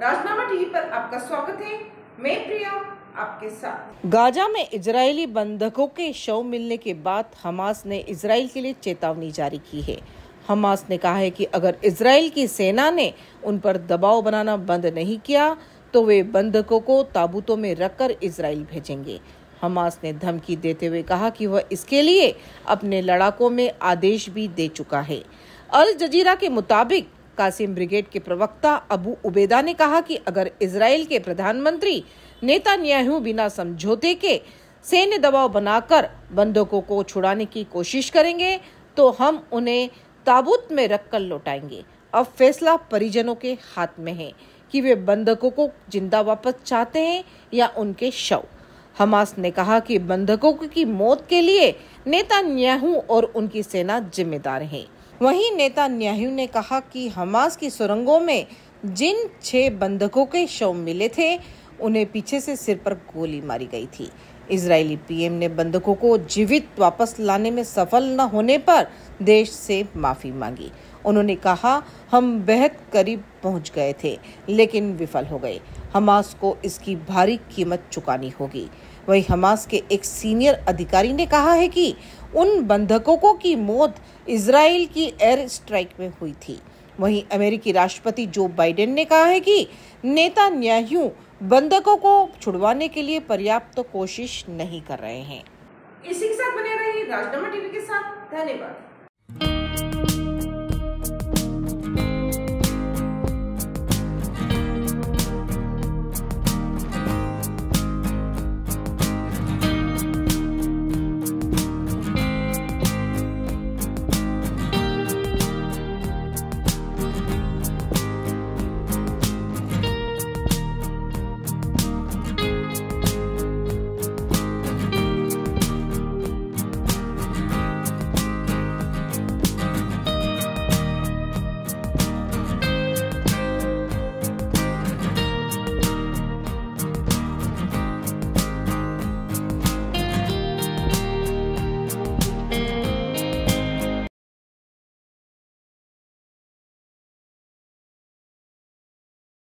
राजनामा TV पर आपका स्वागत है। मैं प्रिया, आपके साथ। गाजा में इजरायली बंधकों के शव मिलने के बाद हमास ने इसराइल के लिए चेतावनी जारी की है। हमास ने कहा है कि अगर इसराइल की सेना ने उन पर दबाव बनाना बंद नहीं किया तो वे बंधकों को ताबूतों में रखकर इसराइल भेजेंगे। हमास ने धमकी देते हुए कहा कि वह इसके लिए अपने लड़ाकों में आदेश भी दे चुका है। अल जजीरा के मुताबिक कासिम ब्रिगेड के प्रवक्ता अबू उबेदा ने कहा कि अगर इसराइल के प्रधानमंत्री नेता बिना समझौते के सैन्य दबाव बनाकर बंधकों को छुड़ाने की कोशिश करेंगे तो हम उन्हें ताबूत में रखकर लौटाएँगे। अब फैसला परिजनों के हाथ में है कि वे बंधकों को ज़िंदा वापस चाहते हैं या उनके शव। हमास ने कहा कि बंधकों की मौत के लिए नेता न्याहू और उनकी सेना जिम्मेदार है। वहीं नेता न्याहू ने कहा कि हमास की सुरंगों में जिन छह बंधकों के शव मिले थे, उन्हें पीछे से सिर पर गोली मारी गई थी। इजरायली पीएम ने बंधकों को जीवित वापस लाने में सफल न होने पर देश से माफ़ी मांगी। उन्होंने कहा, हम बेहद करीब पहुँच गए थे, लेकिन विफल हो गए। हमास को इसकी भारी कीमत चुकानी होगी। वही हमास के एक सीनियर अधिकारी ने कहा है कि उन बंधकों को की मौत इसराइल की एयर स्ट्राइक में हुई थी। वहीं अमेरिकी राष्ट्रपति जो बाइडेन ने कहा है कि नेता न्यायू बंधकों को छुड़वाने के लिए पर्याप्त तो कोशिश नहीं कर रहे हैं। इसी के साथ बने रहिए राजनामा टीवी के साथ। धन्यवाद।